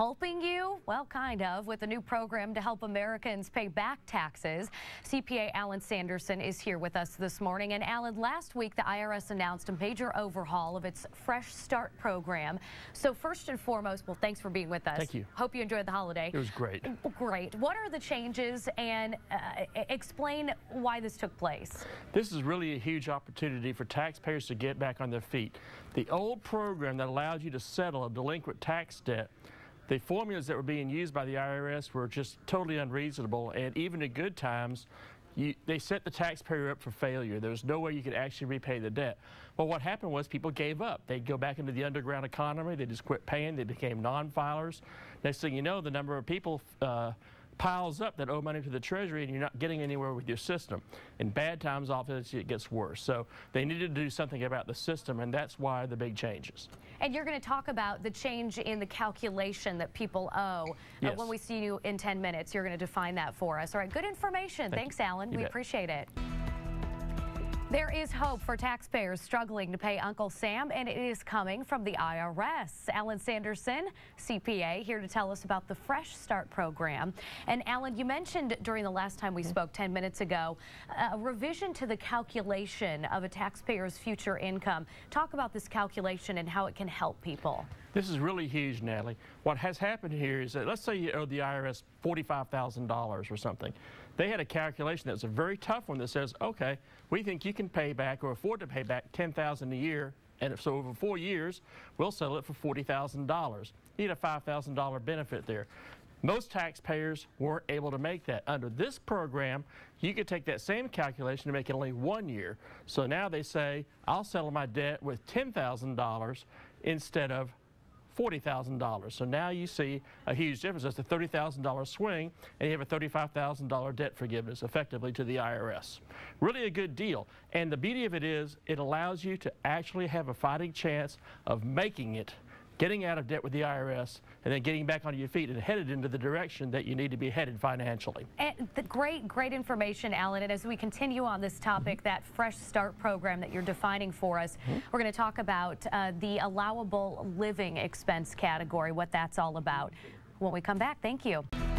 helping you? Well, kind of, with a new program to help Americans pay back taxes. CPA Alan Sandersen is here with us this morning. And Alan, last week the IRS announced a major overhaul of its Fresh Start program. So first and foremost, well, thanks for being with us. Thank you. Hope you enjoyed the holiday. It was great. Great. What are the changes and uh, explain why this took place? This is really a huge opportunity for taxpayers to get back on their feet. The old program that allowed you to settle a delinquent tax debt the formulas that were being used by the IRS were just totally unreasonable, and even in good times, you, they set the taxpayer up for failure. There was no way you could actually repay the debt. Well, what happened was people gave up. They'd go back into the underground economy. They just quit paying. They became non-filers. Next thing you know, the number of people uh, piles up that owe money to the Treasury and you're not getting anywhere with your system. In bad times, obviously, it gets worse. So they needed to do something about the system, and that's why the big changes. And you're going to talk about the change in the calculation that people owe. Uh, yes. Uh, when we see you in 10 minutes, you're going to define that for us. All right, good information. Thank Thanks, you. Alan. You we bet. appreciate it. There is hope for taxpayers struggling to pay Uncle Sam, and it is coming from the IRS. Alan Sandersen, CPA, here to tell us about the Fresh Start program. And Alan, you mentioned during the last time we mm-hmm. spoke 10 minutes ago, a revision to the calculation of a taxpayer's future income. Talk about this calculation and how it can help people. This is really huge, Natalie. What has happened here is that let's say you owe the IRS $45,000 or something. They had a calculation that was a very tough one that says, okay, we think you can pay back or afford to pay back 10,000 a year, and so over four years, we'll settle it for $40,000. You need a $5,000 benefit there. Most taxpayers weren't able to make that. Under this program, you could take that same calculation and make it only one year. So now they say, I'll settle my debt with $10,000 instead of $40,000. So now you see a huge difference. That's a $30,000 swing, and you have a $35,000 debt forgiveness effectively to the IRS. Really a good deal. And the beauty of it is it allows you to actually have a fighting chance of making it getting out of debt with the IRS, and then getting back on your feet and headed into the direction that you need to be headed financially. And the great, great information, Alan. And as we continue on this topic, mm -hmm. that Fresh Start program that you're defining for us, mm -hmm. we're going to talk about uh, the allowable living expense category, what that's all about. When we come back, thank you.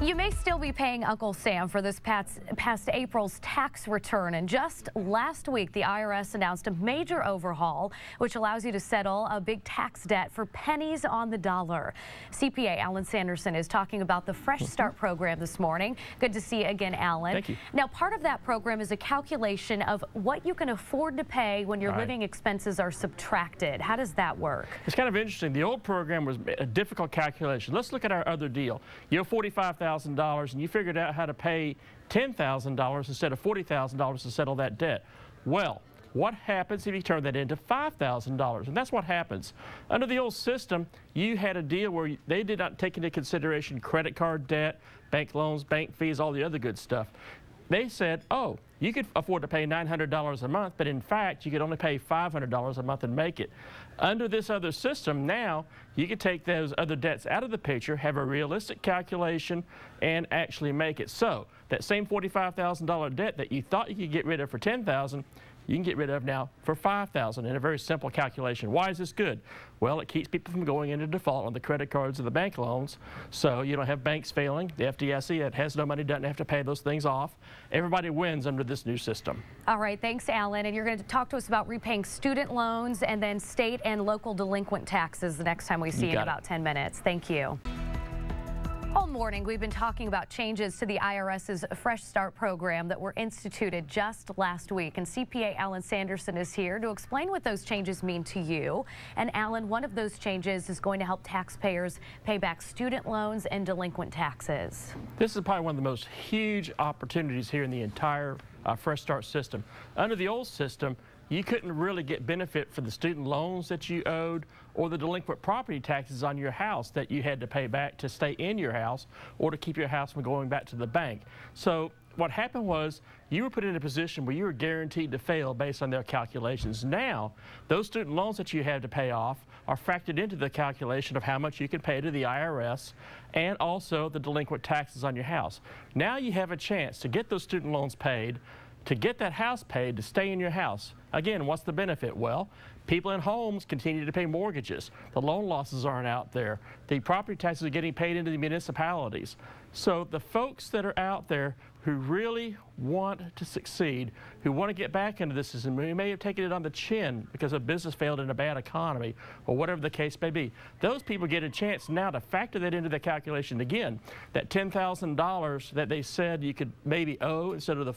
You may still be paying Uncle Sam for this past, past, April's tax return. And just last week, the IRS announced a major overhaul, which allows you to settle a big tax debt for pennies on the dollar. CPA Alan Sandersen is talking about the Fresh mm-hmm. Start program this morning. Good to see you again, Alan. Thank you. Now, part of that program is a calculation of what you can afford to pay when your right. living expenses are subtracted. How does that work? It's kind of interesting. The old program was a difficult calculation. Let's look at our other deal. You have 45000 $40,000 and you figured out how to pay $10,000 instead of $40,000 to settle that debt. Well, what happens if you turn that into $5,000? And that's what happens. Under the old system, you had a deal where they did not take into consideration credit card debt, bank loans, bank fees, all the other good stuff. They said, oh, you could afford to pay $900 a month, but in fact, you could only pay $500 a month and make it. Under this other system, now you could take those other debts out of the picture, have a realistic calculation, and actually make it. So that same $45,000 debt that you thought you could get rid of for $10,000, you can get rid of now for 5000 in a very simple calculation. Why is this good? Well, it keeps people from going into default on the credit cards or the bank loans, so you don't have banks failing. The FDIC that has no money doesn't have to pay those things off. Everybody wins under this new system. All right, thanks, Alan. And you're going to talk to us about repaying student loans and then state and local delinquent taxes the next time we see you, you in about 10 minutes. Thank you. Morning, we've been talking about changes to the IRS's Fresh Start program that were instituted just last week. And CPA Alan Sandersen is here to explain what those changes mean to you. And Alan, one of those changes is going to help taxpayers pay back student loans and delinquent taxes. This is probably one of the most huge opportunities here in the entire uh, Fresh Start system. Under the old system, you couldn't really get benefit for the student loans that you owed or the delinquent property taxes on your house that you had to pay back to stay in your house or to keep your house from going back to the bank. So what happened was you were put in a position where you were guaranteed to fail based on their calculations. Now, those student loans that you had to pay off are factored into the calculation of how much you can pay to the IRS and also the delinquent taxes on your house. Now you have a chance to get those student loans paid to get that house paid to stay in your house. Again, what's the benefit? Well, people in homes continue to pay mortgages. The loan losses aren't out there. The property taxes are getting paid into the municipalities. So the folks that are out there who really want to succeed, who want to get back into this system, who may have taken it on the chin because a business failed in a bad economy, or whatever the case may be, those people get a chance now to factor that into the calculation again. That $10,000 that they said you could maybe owe instead of the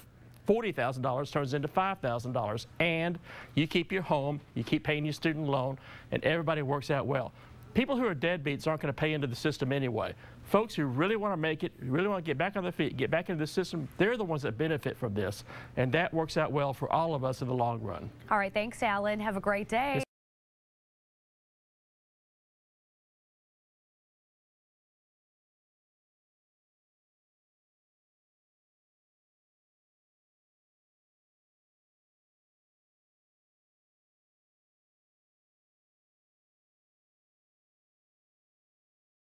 $40,000 turns into $5,000 and you keep your home, you keep paying your student loan, and everybody works out well. People who are deadbeats aren't going to pay into the system anyway. Folks who really want to make it, really want to get back on their feet, get back into the system, they're the ones that benefit from this. And that works out well for all of us in the long run. All right, thanks, Alan. Have a great day.